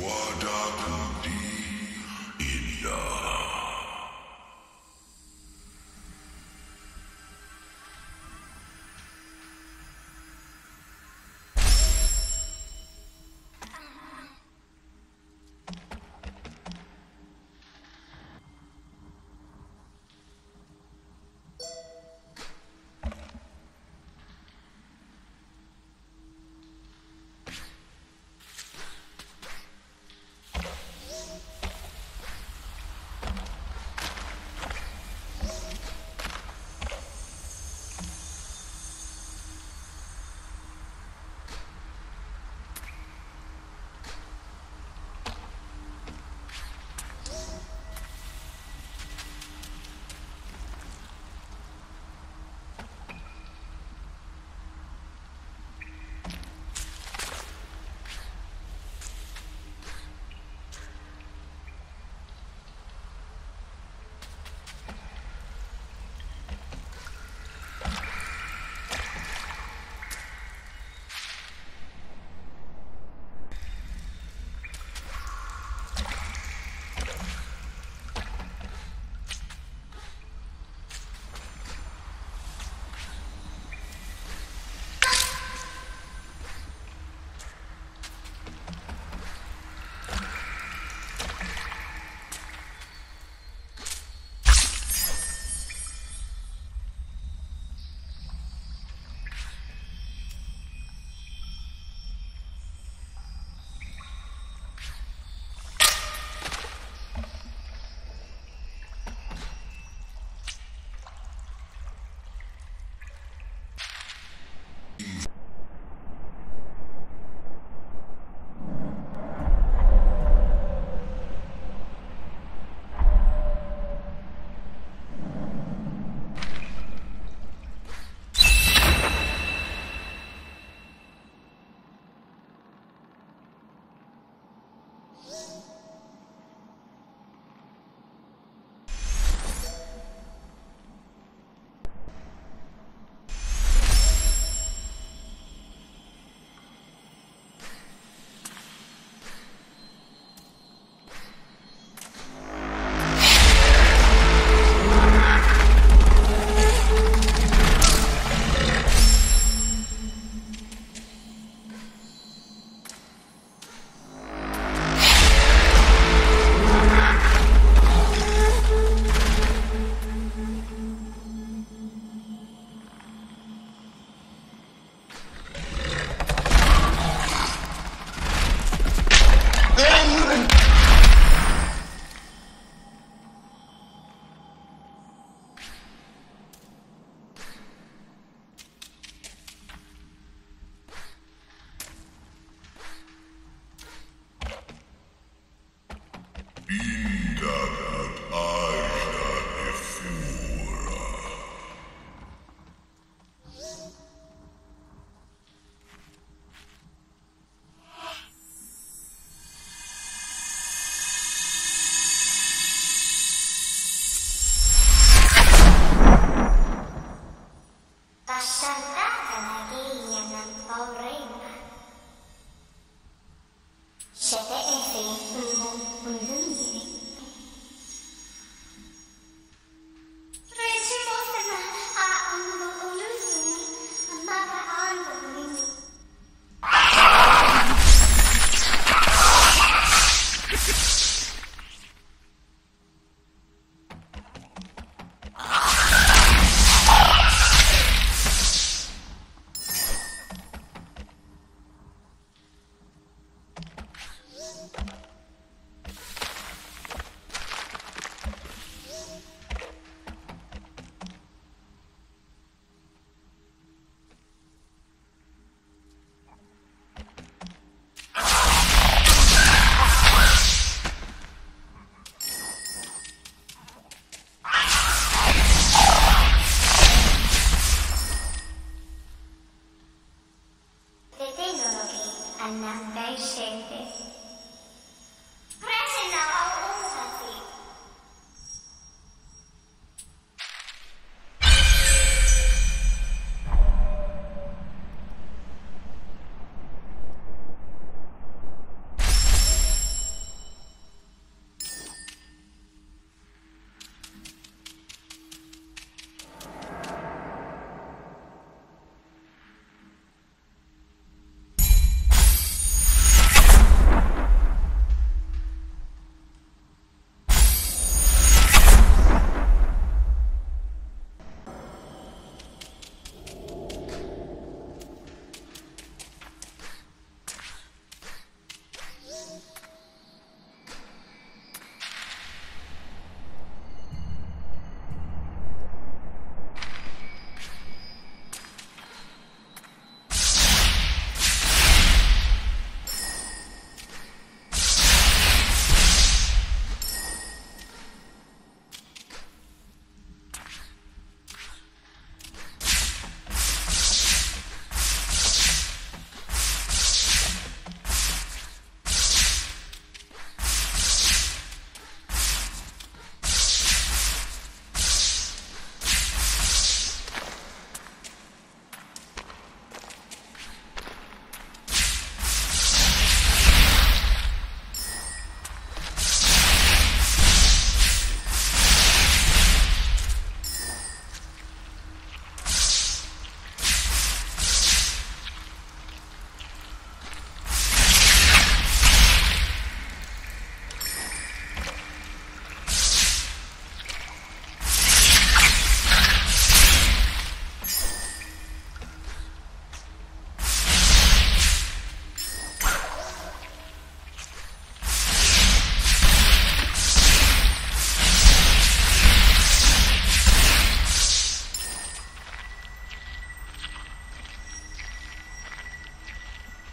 Wada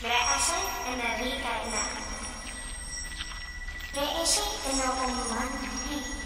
berasal dari tanah. Berisi dengan umum